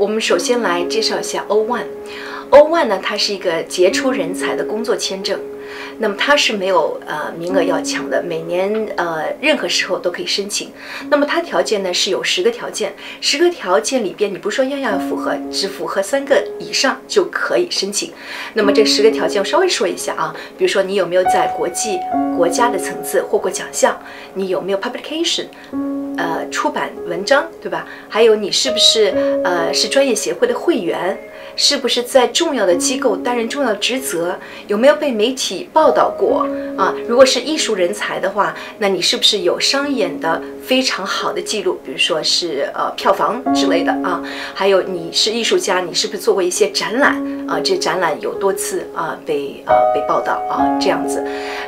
我们首先来介绍一下 O One。O One 呢，它是一个杰出人才的工作签证。那么它是没有呃名额要抢的，每年呃任何时候都可以申请。那么它条件呢是有十个条件，十个条件里边你不说样样要符合，只符合三个以上就可以申请。那么这十个条件稍微说一下啊，比如说你有没有在国际国家的层次获过奖项，你有没有 publication，呃出版文章对吧？还有你是不是呃是专业协会的会员？是不是在重要的机构担任重要职责？有没有被媒体报道过啊？如果是艺术人才的话，那你是不是有商演的非常好的记录？比如说是呃票房之类的啊？还有你是艺术家，你是不是做过一些展览啊？这展览有多次啊被呃被报道啊？这样子，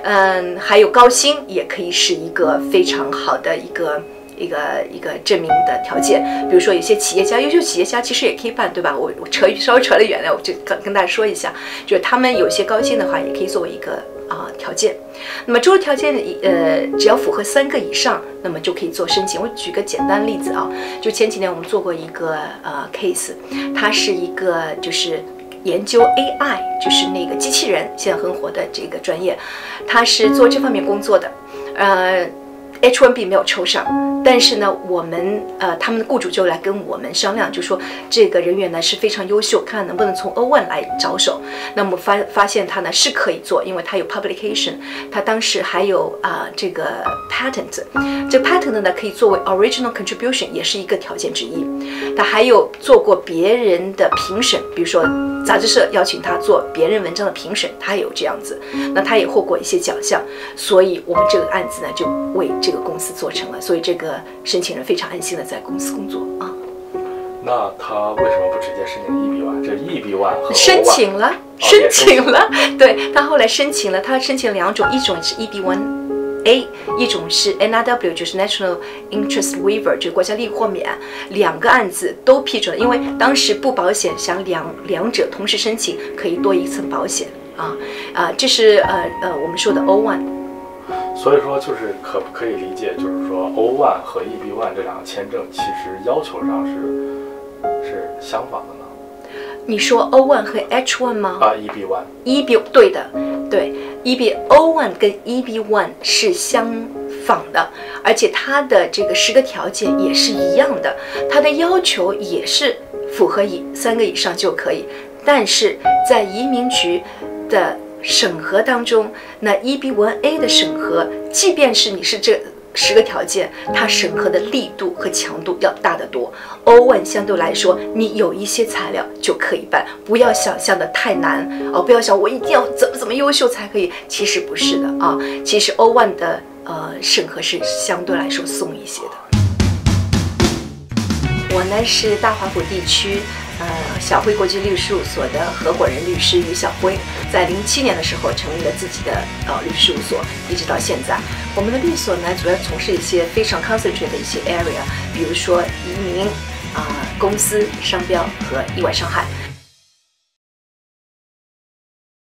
嗯，还有高薪也可以是一个非常好的一个。一个一个证明的条件，比如说有些企业家，优秀企业家其实也可以办，对吧？我我扯稍微扯得远了，我就跟跟大家说一下，就是他们有些高薪的话，也可以作为一个啊条件。那么这个条件呃，只要符合三个以上，那么就可以做申请。我举个简单例子啊，就前几年我们做过一个呃 case，它是一个就是研究 AI，就是那个机器人现在很火的这个专业，他是做这方面工作的，呃。H1B 没有抽上，但是呢，我们呃，他们的雇主就来跟我们商量，就说这个人员呢是非常优秀，看看能不能从 O1 来着手。那么发发现他呢是可以做，因为他有 publication，他当时还有啊这个 patent，这 patent 呢可以作为 original contribution，也是一个条件之一。他还有做过别人的评审，比如说杂志社邀请他做别人文章的评审，他也有这样子。那他也获过一些奖项，所以我们这个案子呢就为这。这个公司做成了，所以这个申请人非常安心的在公司工作啊。那他为什么不直接申请 EB one？这 EB one 申请了，申请了。对他后来申请了，他申请两种，一种是 EB one A，一种是 NRW，就是 National Interest Waiver，就是国家利益豁免。两个案子都批准了，因为当时不保险，想两两者同时申请可以多一层保险啊啊，这是呃呃我们说的 O one。所以说，就是可不可以理解，就是说，O one 和 EB one 这两个签证其实要求上是是相仿的呢？你说 O one 和 H one 吗？啊，EB one，EB 对的，对，EB O one 跟 EB one 是相仿的，而且它的这个十个条件也是一样的，它的要求也是符合以三个以上就可以，但是在移民局的。审核当中，那 EB1A 的审核，即便是你是这十个条件，它审核的力度和强度要大得多。one 相对来说，你有一些材料就可以办，不要想象的太难哦，不要想我一定要怎么怎么优秀才可以，其实不是的啊。其实 one 的呃审核是相对来说松一些的。我呢是大华府地区。小辉国际律师事务所的合伙人律师于小辉，在零七年的时候成立了自己的呃律师事务所，一直到现在。我们的律所呢，主要从事一些非常 concentrated 的一些 area，比如说移民、啊公司商标和意外伤害。